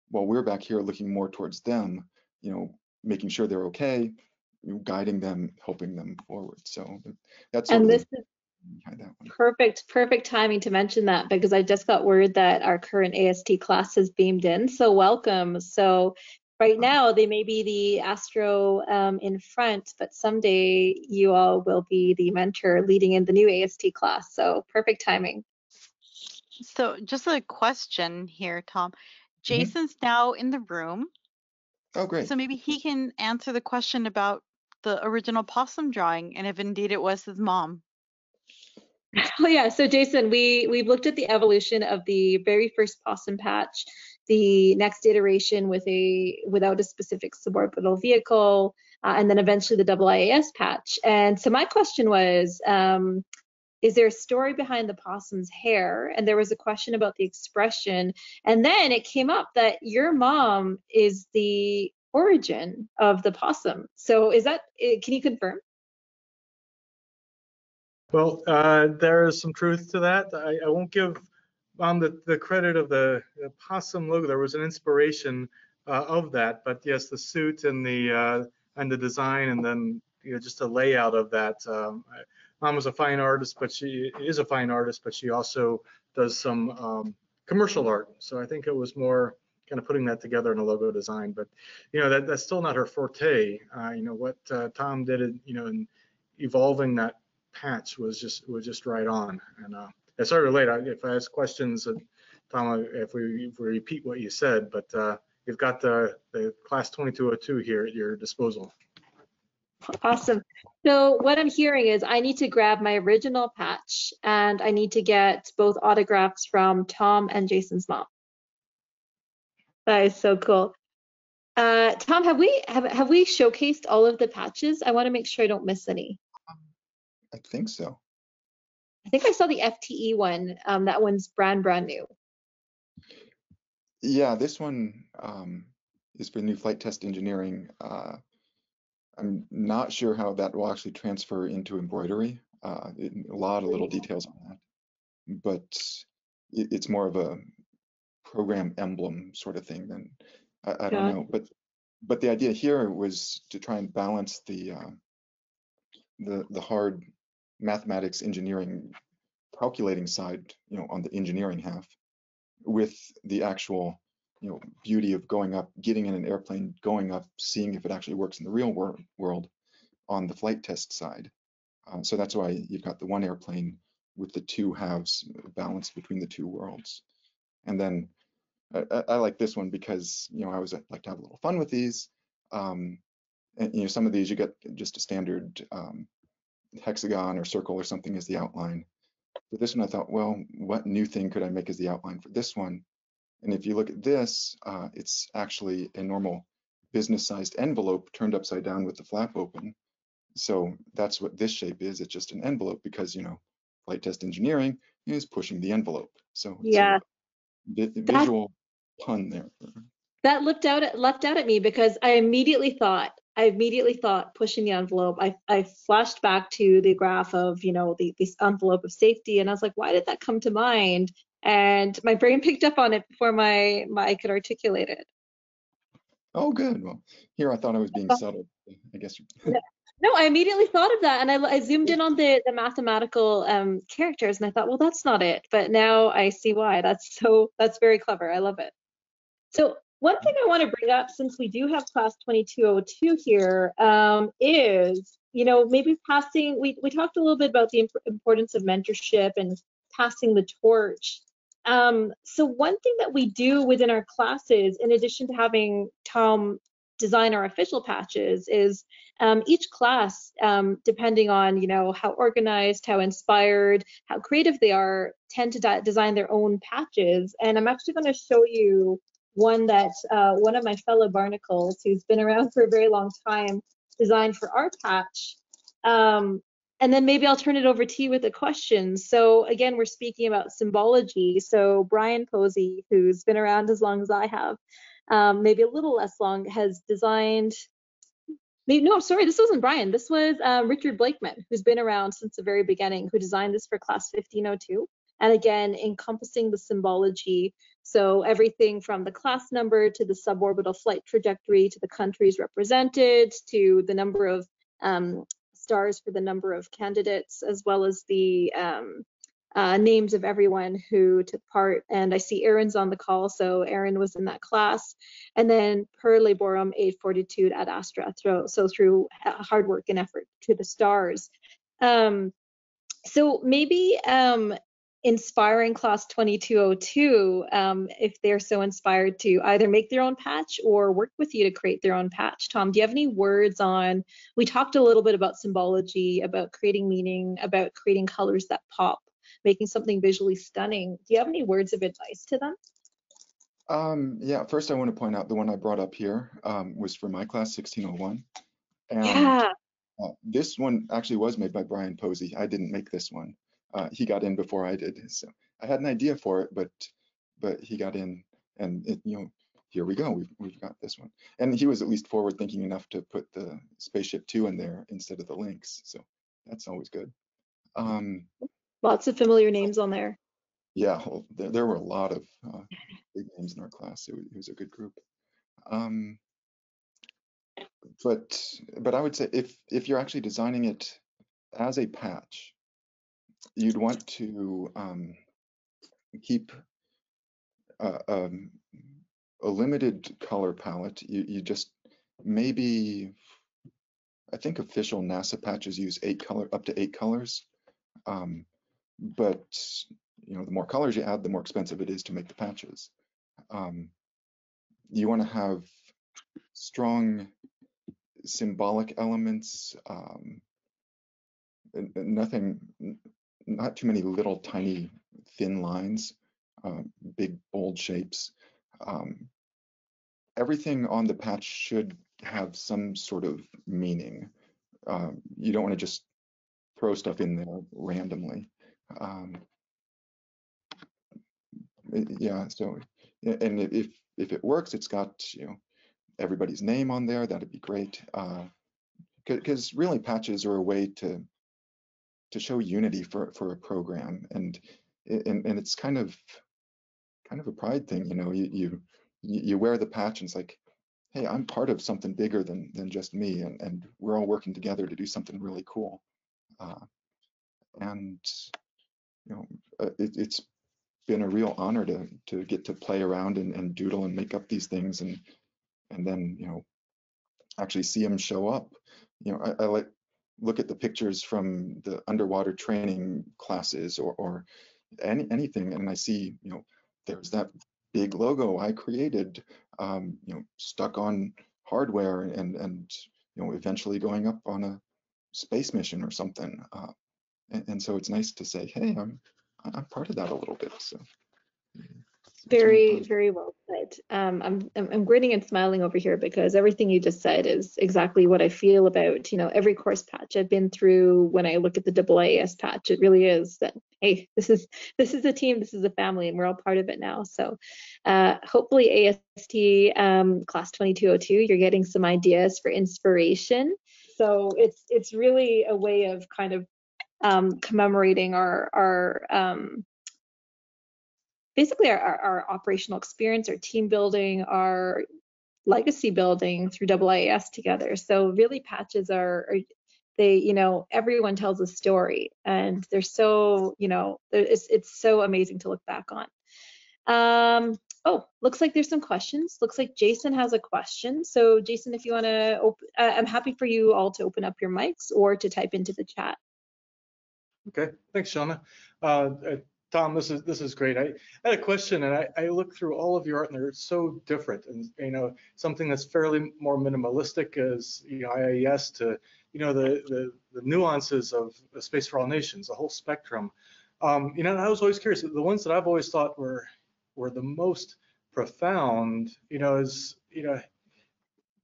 while we're back here looking more towards them, you know, making sure they're okay, guiding them, helping them forward. So that's and this is perfect, perfect timing to mention that because I just got word that our current AST class has beamed in. So welcome. So right now they may be the astro um, in front, but someday you all will be the mentor leading in the new AST class. So perfect timing. So just a question here, Tom. Mm-hmm. Jason's now in the room. Oh, great. So maybe he can answer the question about the original possum drawing and if indeed it was his mom. Oh yeah, so Jason, we we've looked at the evolution of the very first possum patch, the next iteration with a without a specific suborbital vehicle, uh, and then eventually the IIAS patch. And so my question was, um, is there a story behind the possum's hair? And there was a question about the expression, and then it came up that your mom is the origin of the possum. So is that? Eh, can you confirm? Well, uh, there is some truth to that. I, I won't give on the, the credit of the, the, possum logo. There was an inspiration uh, of that, but yes, the suit and the uh, and the design, and then you know just a layout of that. Um, Mom was a fine artist, but she is a fine artist, but she also does some um, commercial art. So I think it was more kind of putting that together in a logo design. But you know that that's still not her forte. Uh, you know what uh, Tom did, you know, in evolving that patch was just was just right on. And uh, sorry to late. If I ask questions, uh, Tom, if we, if we repeat what you said, but uh, you've got the the class 2202 here at your disposal. Awesome. So what I'm hearing is I need to grab my original patch and I need to get both autographs from Tom and Jason's mom. That is so cool. Uh, Tom, have we have, have we showcased all of the patches? I want to make sure I don't miss any. I think so. I think I saw the FTE one. Um, that one's brand brand new. Yeah, this one um, is for new flight test engineering. Uh, I'm not sure how that will actually transfer into embroidery. Uh, it, a lot of little details on that, but it, it's more of a program emblem sort of thing than I, I don't know. But but the idea here was to try and balance the uh, the the hard mathematics, engineering, calculating side, you know, on the engineering half, with the actual, you know, beauty of going up, getting in an airplane, going up, seeing if it actually works in the real wor world on the flight test side. Uh, so that's why you've got the one airplane with the two halves balanced between the two worlds. And then I, I, like this one because you know I always like to have a little fun with these. Um, and you know some of these you get just a standard um, hexagon or circle or something as the outline. For this one, I thought, well, what new thing could I make as the outline for this one? And if you look at this, uh, it's actually a normal business-sized envelope turned upside down with the flap open. So that's what this shape is. It's just an envelope because, you know, flight test engineering is pushing the envelope. So yeah, visual that, pun there. That looked out at, leapt out at me because I immediately thought I immediately thought pushing the envelope. I, I flashed back to the graph of, you know, the, this envelope of safety. And I was like, why did that come to mind? And my brain picked up on it before my, my I could articulate it. Oh, good. Well, here I thought I was being subtle. I guess. no, I immediately thought of that, and I, I zoomed in on the the mathematical um, characters, and I thought, well, that's not it. But now I see why. That's so. That's very clever. I love it. So one thing I want to bring up, since we do have class 2202 here, um, is, you know, maybe passing, we, we talked a little bit about the imp importance of mentorship and passing the torch. Um, so one thing that we do within our classes, in addition to having Tom design our official patches, is um, each class, um, depending on, you know, how organized, how inspired, how creative they are, tend to design their own patches. And I'm actually going to show you one that uh, one of my fellow barnacles, who's been around for a very long time, designed for our patch. Um, and then maybe I'll turn it over to you with a question. So again, we're speaking about symbology. So Brian Posey, who's been around as long as I have, um, maybe a little less long, has designed. Maybe, no, sorry, this wasn't Brian. This was uh, Richard Blakeman, who's been around since the very beginning, who designed this for class 1502. and again, encompassing the symbology. So everything from the class number to the suborbital flight trajectory to the countries represented to the number of um, stars for the number of candidates, as well as the um, uh, names of everyone who took part. And I see Aaron's on the call, so Aaron was in that class. And then per laborum et fortitude ad astra, so through hard work and effort to the stars. Um, so maybe um, inspiring class 2202 um, if they're so inspired to either make their own patch or work with you to create their own patch. Tom, do you have any words on, we talked a little bit about symbology, about creating meaning, about creating colors that pop making something visually stunning. Do you have any words of advice to them? Um, yeah, first I want to point out the one I brought up here um, was for my class 1601. And, yeah. Uh, this one actually was made by Brian Posey. I didn't make this one. Uh, he got in before I did. So I had an idea for it, but but he got in and it, you know, here we go. We've, we've got this one. And he was at least forward thinking enough to put the SpaceShipTwo in there instead of the Lynx. So that's always good. Um, Lots of familiar names on there. Yeah, well, there, there were a lot of uh, big names in our class. It was, it was a good group. Um, but but I would say if if you're actually designing it as a patch, you'd want to um, keep um, a limited color palette. You you just maybe I think official NASA patches use eight color up to eight colors. Um, but you know the more colors you add the more expensive it is to make the patches um, you want to have strong symbolic elements um, nothing not too many little tiny thin lines uh, big bold shapes um, everything on the patch should have some sort of meaning um, you don't want to just throw stuff in there randomly um, yeah, so and if if it works, it's got you know everybody's name on there. That'd be great. Because uh, really, patches are a way to to show unity for for a program, and and and it's kind of kind of a pride thing. You know, you you you wear the patch, and it's like, hey, I'm part of something bigger than than just me, and and we're all working together to do something really cool. Uh, and you know, uh, it, has been a real honor to to get to play around and, and doodle and make up these things and and then you know actually see them show up. You know, I, I like look at the pictures from the underwater training classes or or any anything, and I see you know there's that big logo I created, um, you know, stuck on hardware and and you know eventually going up on a space mission or something. Uh, and, and so it's nice to say, hey, I'm I'm part of that a little bit. So very very well said um, I'm, I'm grinning and smiling over here because everything you just said is exactly what i feel about you know every course patch i've been through. When i look at the AAS patch it really is that hey this is this is a team this is a family and we're all part of it now. So uh, hopefully ast um, class 2202 you're getting some ideas for inspiration. So it's it's really a way of kind of um, commemorating our our um, basically our, our, operational experience, our team building, our legacy building through IIAS together. So really patches are, are they, you know, everyone tells a story and they're so, you know, it's, it's so amazing to look back on. Um, oh, looks like there's some questions. Looks like Jason has a question. So Jason, if you want to, uh, I'm happy for you all to open up your mics or to type into the chat. Okay, thanks, Shawna. Uh, Tom, this is this is great. I, had a question, and I, I looked through all of your art, and they're so different. And you know, something that's fairly more minimalistic is you know, IIAS to you know the, the the nuances of Space for All Nations, the whole spectrum. Um, you know, I was always curious. The ones that I've always thought were were the most profound. You know, is you know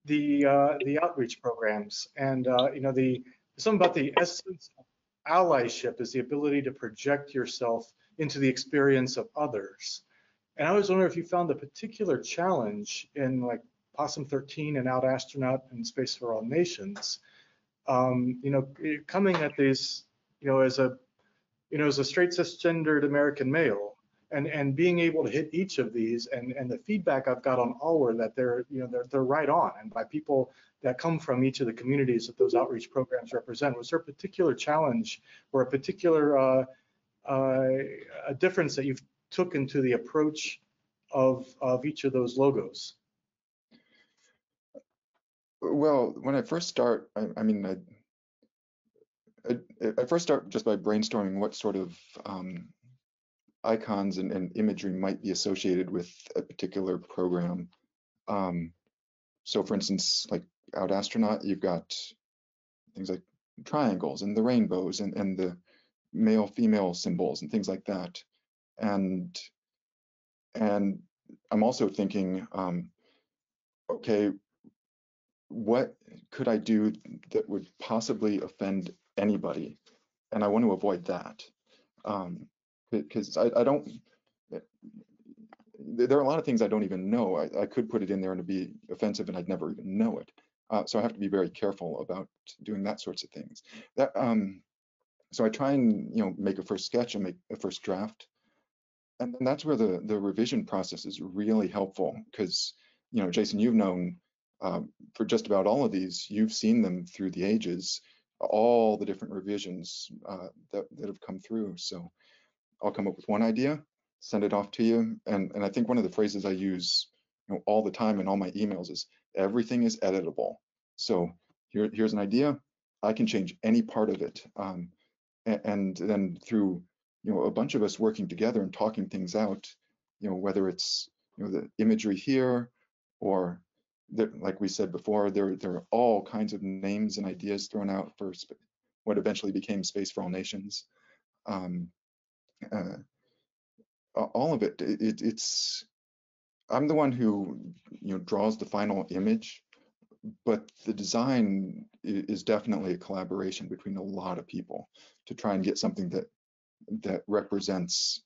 the uh, the outreach programs, and uh, you know the something about the essence of allyship is the ability to project yourself into the experience of others. And I was wondering if you found a particular challenge in like PoSSUM 13 and Out Astronaut and Space for All Nations, um, you know, coming at these, you know, as a you know, as a straight cisgendered American male, and and being able to hit each of these, and and the feedback I've got on all were that they're you know they're they're right on, and by people that come from each of the communities that those outreach programs represent. Was there a particular challenge or a particular uh, a difference that you've took into the approach of of each of those logos? Well, when I first start, I, I mean, I, I, I, first start just by brainstorming what sort of um, icons and, and, imagery might be associated with a particular program. Um, so for instance, like out astronaut, you've got things like triangles and the rainbows and, and the male female symbols and things like that. And and I'm also thinking, um, okay, what could I do that would possibly offend anybody? And I want to avoid that um, because I, I, don't. There are a lot of things I don't even know. I, I, could put it in there and it'd be offensive, and I'd never even know it. Uh, so I have to be very careful about doing that sorts of things. That um, so I try and you know make a first sketch and make a first draft, and that's where the the revision process is really helpful because you know Jason, you've known um, for just about all of these, you've seen them through the ages, all the different revisions uh, that, that have come through. So I'll come up with one idea, send it off to you. And, and I think one of the phrases I use you know, all the time in all my emails is everything is editable. So here, here's an idea. I can change any part of it. Um, and, then through you know a bunch of us working together and talking things out, you know whether it's you know the imagery here or there, like we said before, there there are all kinds of names and ideas thrown out for what eventually became Space for All Nations. Um, uh, all of it, it, it's I'm the one who you know draws the final image, but the design is definitely a collaboration between a lot of people to try and get something that that represents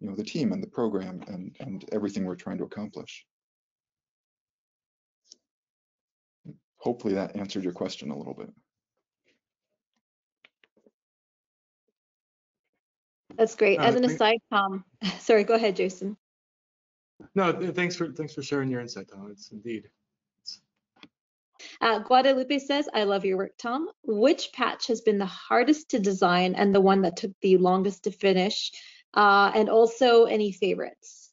you know the team and the program and and everything we're trying to accomplish. hopefully that answered your question a little bit. That's great. Uh, As an aside, Tom, sorry, go ahead, Jason. No, thanks for thanks for sharing your insight, Tom. It's indeed. Uh, Guadalupe says, I love your work, Tom. Which patch has been the hardest to design and the one that took the longest to finish? Uh, and also any favorites?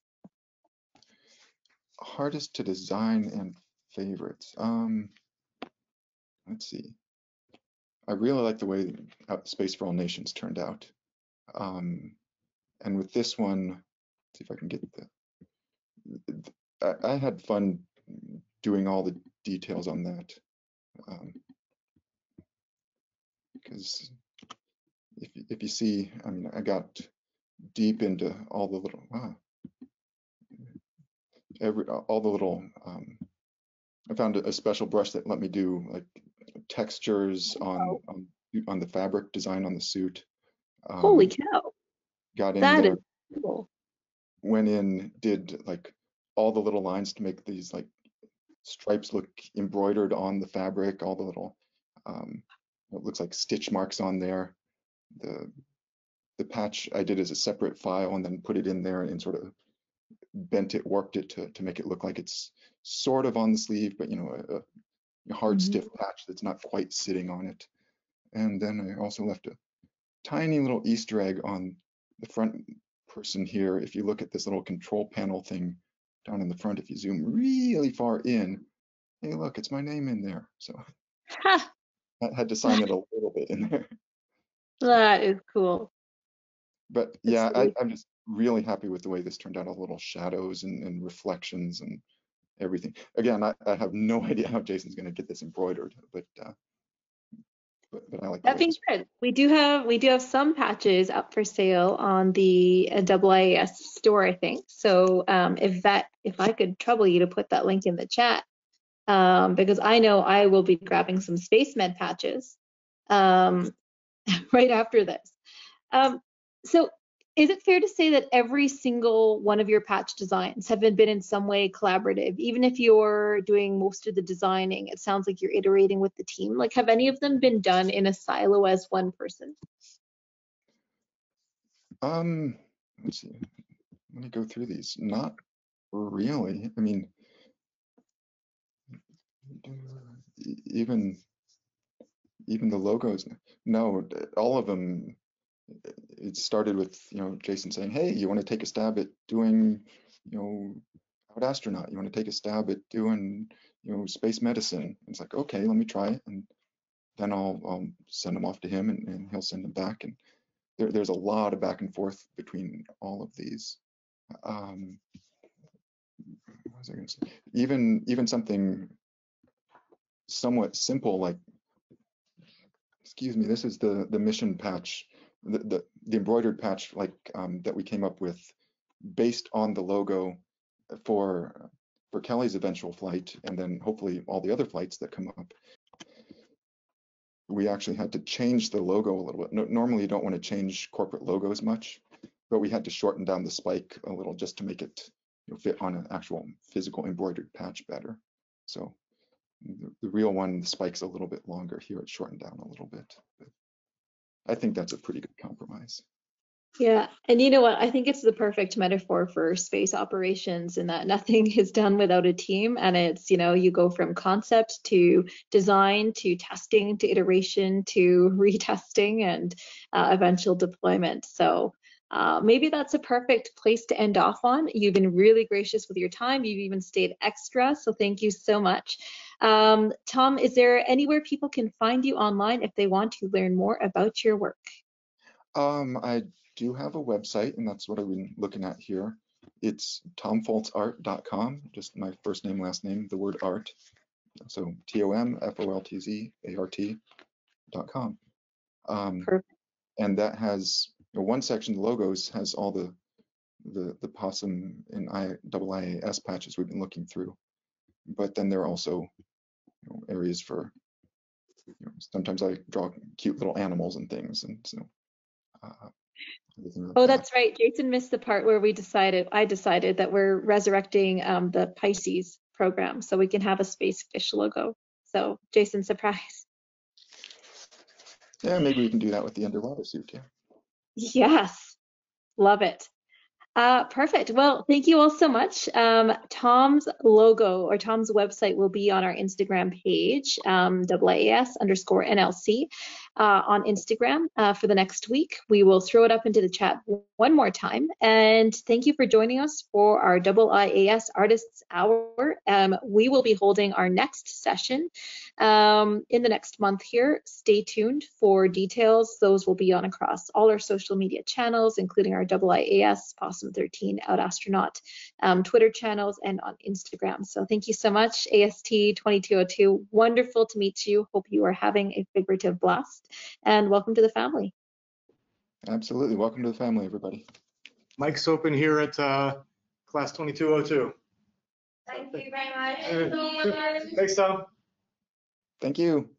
Hardest to design and favorites. Um, let's see. I really like the way Space for All Nations turned out. Um, and with this one, see if I can get the, I, had fun doing all the details on that. Um, because if, if you see, I mean, I got deep into all the little, wow, every, all the little, um, I found a special brush that let me do like textures on, on, on the fabric design on the suit. Um, Holy cow! Got in that there, cool. Went in, did like all the little lines to make these like stripes look embroidered on the fabric. All the little um, it looks like stitch marks on there. The the patch I did as a separate file and then put it in there and sort of bent it, warped it to to make it look like it's sort of on the sleeve, but you know, a, hard mm-hmm. stiff patch that's not quite sitting on it. And then I also left a tiny little Easter egg on the front person here. If you look at this little control panel thing down in the front, if you zoom really far in, hey, look, it's my name in there. So I had to sign it a little bit in there. That is cool. But yeah, I, am just really happy with the way this turned out. All the little shadows and, and reflections and everything. Again, I, I have no idea how Jason's going to get this embroidered, but, uh, but, but I like that being said, we do have we do have some patches up for sale on the uh, IIAS store, I think. So um, if that if I could trouble you to put that link in the chat, um, because I know I will be grabbing some Space Med patches um, right after this. Um, so is it fair to say that every single one of your patch designs have been, been in some way collaborative even if you're doing most of the designing it sounds like you're iterating with the team like have any of them been done in a silo as one person Um, let's see. Let me go through these. Not really. I mean, even even the logos. No, all of them. It started with you know Jason saying, "Hey, you want to take a stab at doing you know out astronaut? You want to take a stab at doing you know space medicine?" It's like, okay, let me try it, and then I'll, send them off to him, and, and he'll send them back, and there, there's a lot of back and forth between all of these. Um, what was I going to say? Even even something somewhat simple like, excuse me, this is the the mission patch, the the, embroidered patch like um, that we came up with based on the logo for for Kelly's eventual flight, and then hopefully all the other flights that come up we actually had to change the logo a little bit. No, normally you don't want to change corporate logos much, but we had to shorten down the spike a little just to make it you know, fit on an actual physical embroidered patch better. So the, the real one, the spike's a little bit longer. Here it's shortened down a little bit. I think that's a pretty good compromise. Yeah, and you know what? I think it's the perfect metaphor for space operations in that nothing is done without a team. And it's, you know, you go from concept to design to testing to iteration to retesting and uh, eventual deployment. So uh, maybe that's a perfect place to end off on. You've been really gracious with your time. You've even stayed extra. So thank you so much. Um, Tom, is there anywhere people can find you online if they want to learn more about your work? Um, I do have a website, and that's what I've been looking at here. It's tomfoltzart.com, just my first name, last name, the word art. So T O M F O L T Z A R T dot com. Um, Perfect. and that has you know, one section, the logos, has all the the the possum and I double IAS patches we've been looking through. But then there are also you know, areas for you know, sometimes I draw cute little animals and things, and so. Uh, like Oh, that. that's right. Jason missed the part where we decided, I decided that we're resurrecting um, the Pisces program so we can have a space fish logo. So Jason, surprise. Yeah, maybe we can do that with the underwater suit. Yeah. Yes, love it. Uh, perfect. Well, thank you all so much. Um, Tom's logo or Tom's website will be on our Instagram page, um, underscore NLC uh, on Instagram uh, for the next week. We will throw it up into the chat one more time. And thank you for joining us for our double IAS Artists Hour. Um, we will be holding our next session um, in the next month here. Stay tuned for details. Those will be on across all our social media channels, including our double IAS, PoSSUM 13, Out Astronaut, um, Twitter channels, and on Instagram. So thank you so much, AST 2202. Wonderful to meet you. Hope you are having a figurative blast and welcome to the family. Absolutely. Welcome to the family, everybody. Mike's open here at uh, class 2202. Thank you very much. Thanks, Tom. Thank you.